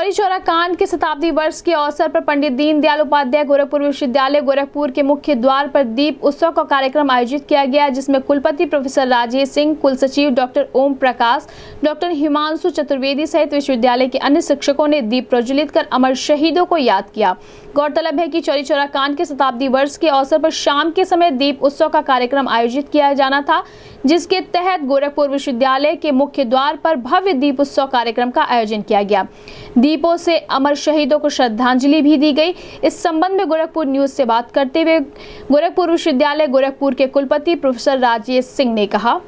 चौरी चौरा कांड के शताब्दी वर्ष के अवसर पर पंडित दीनदयाल उपाध्याय गोरखपुर विश्वविद्यालय गोरखपुर के मुख्य द्वार पर दीप उत्सव का कार्यक्रम आयोजित किया गया, जिसमें कुलपति प्रोफेसर राजेश सिंह, कुल सचिव डॉक्टर ओम प्रकाश, डॉक्टर हिमांशु चतुर्वेदी सहित विश्वविद्यालय के अन्य शिक्षकों ने दीप प्रज्वलित कर अमर शहीदों को याद किया। गौरतलब है कि चौरी चौरा कांड के शताब्दी वर्ष के अवसर पर शाम के समय दीप उत्सव का कार्यक्रम आयोजित किया जाना था, जिसके तहत गोरखपुर विश्वविद्यालय के मुख्य द्वार पर भव्य दीप उत्सव कार्यक्रम का आयोजन किया गया। दीपों से अमर शहीदों को श्रद्धांजलि भी दी गई। इस संबंध में गोरखपुर न्यूज़ से बात करते हुए गोरखपुर विश्वविद्यालय, गोरखपुर के कुलपति प्रोफेसर राजेश सिंह ने कहा।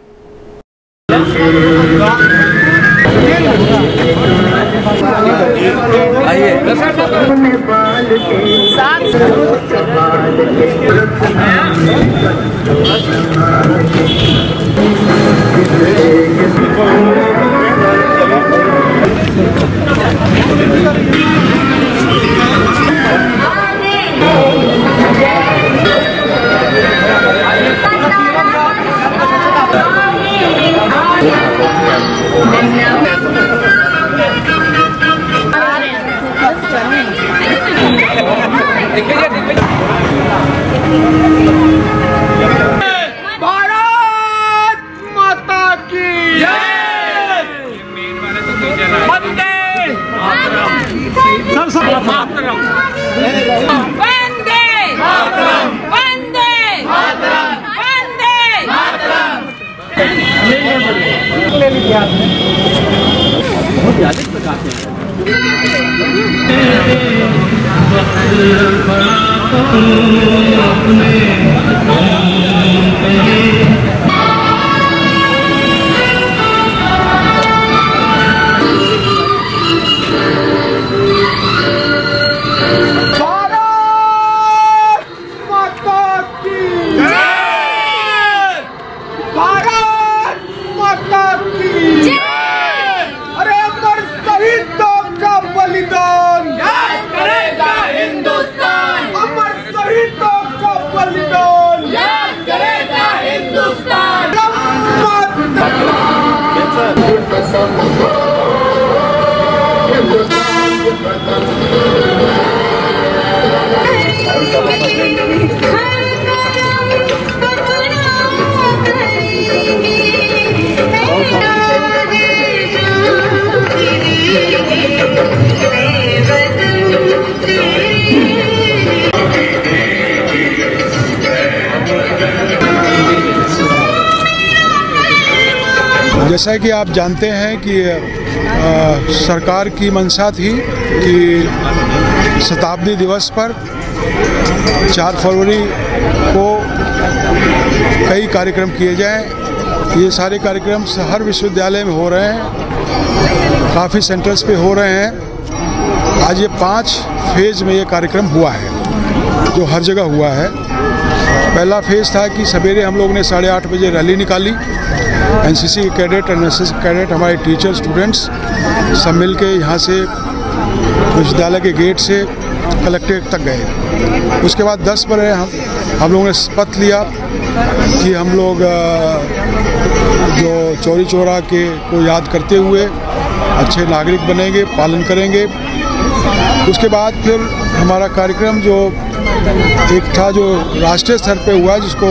भारत भारत जैसा कि आप जानते हैं कि अ, सरकार की मंशा थी कि शताब्दी दिवस पर 4 फरवरी को कई कार्यक्रम किए जाएँ। ये सारे कार्यक्रम हर विश्वविद्यालय में हो रहे हैं। काफ़ी सेंटर्स पे हो रहे हैं। आज ये पाँच फ़ेज़ में ये कार्यक्रम हुआ है जो हर जगह हुआ है। पहला फ़ेज़ था कि सवेरे हम लोग ने साढ़े आठ बजे रैली निकाली। NCC cadet N S cadet, हमारे टीचर स्टूडेंट्स सब मिल के यहाँ से विश्वविद्यालय के गेट से कलेक्ट्रेट तक गए। उसके बाद 10 बजे हम हम लोगों ने शपथ लिया कि हम लोग जो चोरी चोरा के को याद करते हुए अच्छे नागरिक बनेंगे, पालन करेंगे। उसके बाद फिर हमारा कार्यक्रम जो एक था जो राष्ट्रीय स्तर पे हुआ, जिसको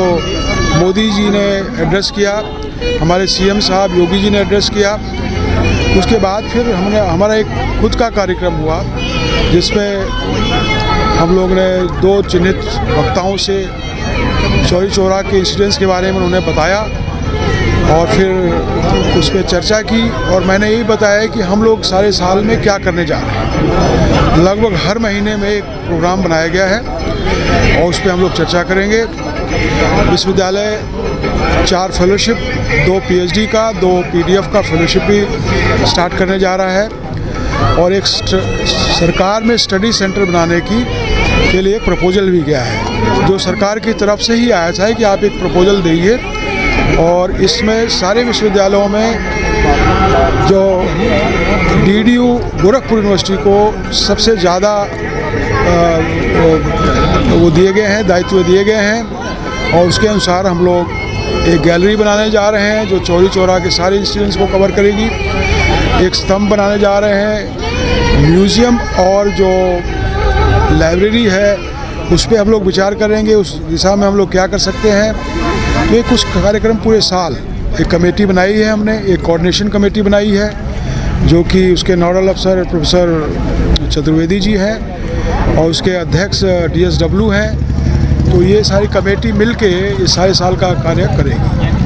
मोदी जी ने एड्रेस किया। हमारे सीएम साहब, योगी जी ने एड्रेस किया। उसके बाद फिर हमने, हमारा एक खुद का कार्यक्रम हुआ, जिसमें हम लोग ने दो चिन्हित वक्ताओं से चौरी चौरा के इंसिडेंट्स के बारे में उन्होंने बताया और फिर उस पर चर्चा की और मैंने यही बताया कि हम लोग सारे साल में क्या करने जा रहे हैं। लगभग हर महीने में एक प्रोग्राम बनाया गया है और उस पर हम लोग चर्चा करेंगे। विश्वविद्यालय, चार फेलोशिप दो पीएचडी का, दो पीडीएफ का फेलोशिप भी स्टार्ट करने जा रहा है। और एक सरकार में स्टडी सेंटर बनाने की, के लिए एक प्रपोजल भी गया है। जो सरकार की तरफ़ से ही आया था कि आप एक प्रपोजल दीजिए और इसमें सारे विश्वविद्यालयों में जो डीडीयू गोरखपुर यूनिवर्सिटी को सबसे ज़्यादा वो दिए गए हैं, दायित्व दिए गए हैं। और उसके अनुसार हम लोग एक गैलरी बनाने जा रहे हैं जो चौरी चौरा के सारे इंस्टीट्यूट्स को कवर करेगी। एक स्तंभ बनाने जा रहे हैं म्यूज़ियम और जो लाइब्रेरी है, उस पर हम लोग विचार करेंगे, उस दिशा में हम लोग क्या कर सकते हैं। तो ये कुछ कार्यक्रम पूरे साल, एक कमेटी बनाई है हमने, एक कोऑर्डिनेशन कमेटी बनाई है, जो कि उसके नोडल अफसर प्रोफेसर चतुर्वेदी जी हैं, और उसके अध्यक्ष डी एस डब्ल्यू हैं। तो ये सारी कमेटी मिल के इस सारे साल का कार्य करेगी।